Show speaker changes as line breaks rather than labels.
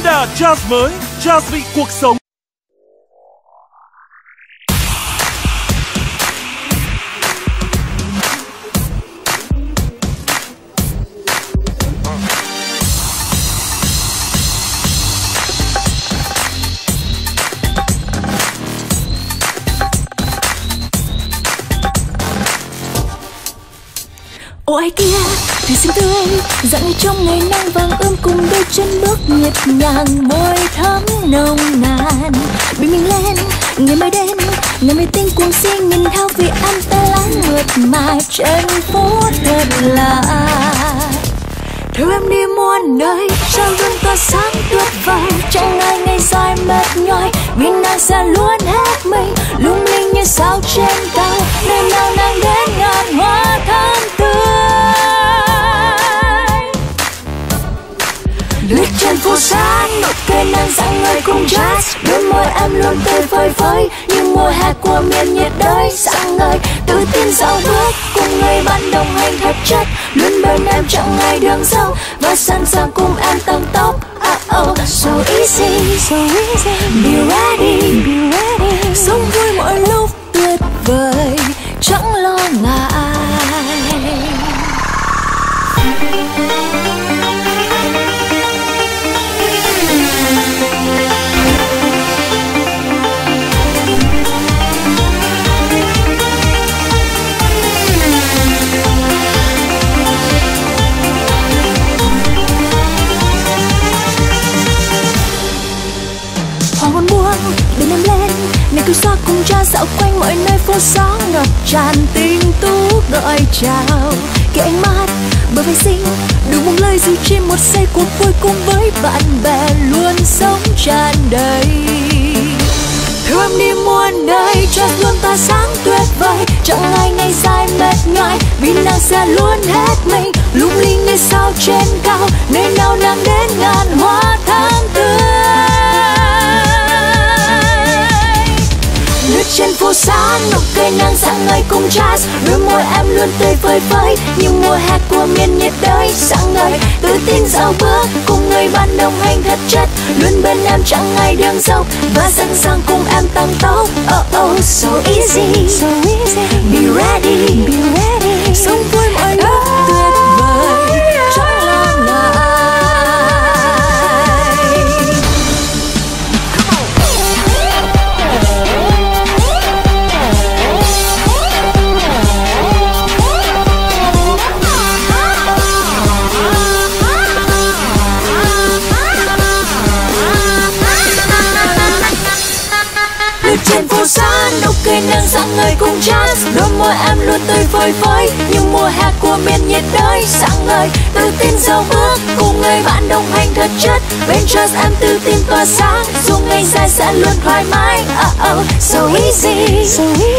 Honda Jazz mới, Jazz vị cuộc sống.
Ô ai kia, thủy sinh tươi Dặn trong ngày nắng vàng ươm cùng đôi chân bước nhịp nhàng Môi thắm nồng nàn. Bình minh lên, ngày mới đến Ngày mới tinh cuồng si nhìn theo vì anh ta lãng mượt mà trên phố thật là Thưa em đi muôn nơi, sao luôn tỏa sáng tuyệt vời Chẳng ai ngày dài mệt nhòi, vì nàng sẽ luôn hết mình Lung linh Lướt trên phố xá, nụ nắng nàng dạng người cùng jazz Đôi môi em luôn tươi phơi phới. Như mùa hè của miền nhiệt đới Sáng ngời, tự tin dạo bước. Cùng người bạn đồng hành thật chất Luôn bên em chẳng ngày đường dâu Và sẵn sàng cùng em tăng cứ xa cùng cha dạo quanh mọi nơi, phố xá ngập tràn tình tú gọi chào. Kẻ ánh mắt, bờ vai xinh, đừng buông lời dù chỉ một giây cuộc vui cùng với bạn bè luôn sống tràn đầy. Theo em đi muôn nơi, cho luôn ta sáng tuyệt vời. Chẳng ai ngày dài mệt nhòi vì nàng sẽ luôn hết mình. Lung linh như sao trên cao, nơi nào nàng đến ngàn hoa. Phố xá nụ cười nàng sáng ngời cùng jazz. Đôi môi em luôn tươi phơi phới, như mùa hè của miền nhiệt đới. Sáng ngời, tự tin dạo bước, cùng người bạn đồng hành thật chất. Luôn bên em chẳng ngày đường dốc, và sẵn sàng cùng em tăng tốc. Oh oh so easy. So easy be ready be ready. Xá đang sáng ngời cùng jazz. Đôi môi em luôn tươi phơi phới như mùa hè của miền nhiệt đới. Sáng ngời, tự tin dạo bước cùng người bạn đồng hành thật chất. Bên jazz em tự tin tỏa sáng, dù ngày dài sẽ luôn thoải mái. Oh oh so easy. So easy.